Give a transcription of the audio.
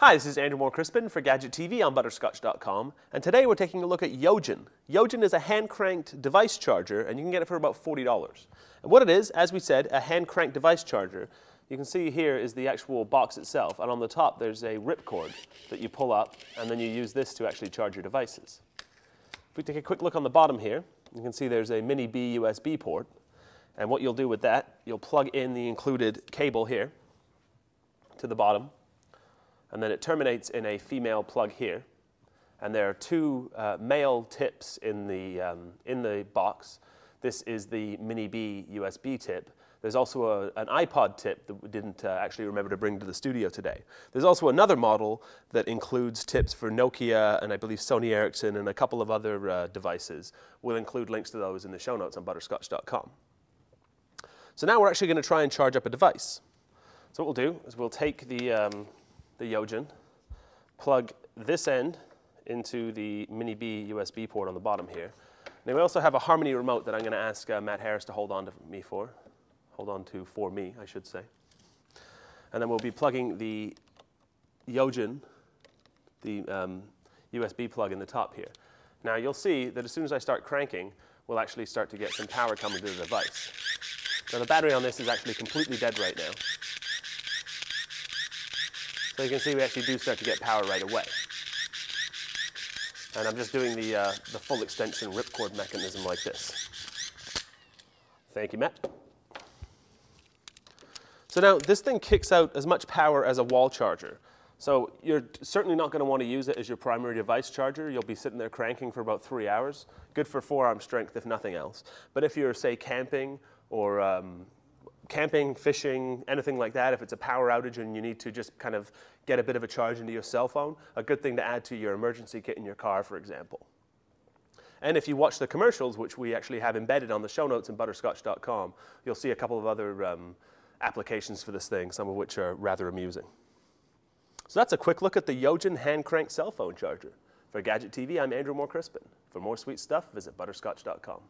Hi, this is Andrew Moore Crispin for Gadget TV on Butterscotch.com, and today we're taking a look at YoGen. YoGen is a hand-cranked device charger, and you can get it for about $40. And what it is, as we said, a hand-cranked device charger. You can see here is the actual box itself, and on the top there's a ripcord that you pull up, and then you use this to actually charge your devices. If we take a quick look on the bottom here, you can see there's a mini B USB port, and what you'll do with that, you'll plug in the included cable here to the bottom, and then it terminates in a female plug here. And there are two uh, male tips in the, um, in the box. This is the Mini B USB tip. There's also a, an iPod tip that we didn't uh, actually remember to bring to the studio today. There's also another model that includes tips for Nokia and I believe Sony Ericsson and a couple of other uh, devices. We'll include links to those in the show notes on butterscotch.com. So now we're actually going to try and charge up a device. So what we'll do is we'll take the, um, the YoGen, plug this end into the Mini B USB port on the bottom here. Now we also have a Harmony remote that I'm going to ask uh, Matt Harris to hold on to me for. Hold on to for me, I should say. And then we'll be plugging the YoGen, the um, USB plug in the top here. Now you'll see that as soon as I start cranking, we'll actually start to get some power coming to the device. Now the battery on this is actually completely dead right now. So you can see we actually do start to get power right away. And I'm just doing the, uh, the full extension ripcord mechanism like this. Thank you, Matt. So now this thing kicks out as much power as a wall charger. So you're certainly not going to want to use it as your primary device charger. You'll be sitting there cranking for about three hours. Good for forearm strength, if nothing else. But if you're, say, camping or um, camping, fishing, anything like that, if it's a power outage and you need to just kind of get a bit of a charge into your cell phone, a good thing to add to your emergency kit in your car, for example. And if you watch the commercials, which we actually have embedded on the show notes in butterscotch.com, you'll see a couple of other um, applications for this thing, some of which are rather amusing. So that's a quick look at the YoGen hand crank cell phone charger. For Gadget TV, I'm Andrew Moore Crispin. For more sweet stuff, visit butterscotch.com.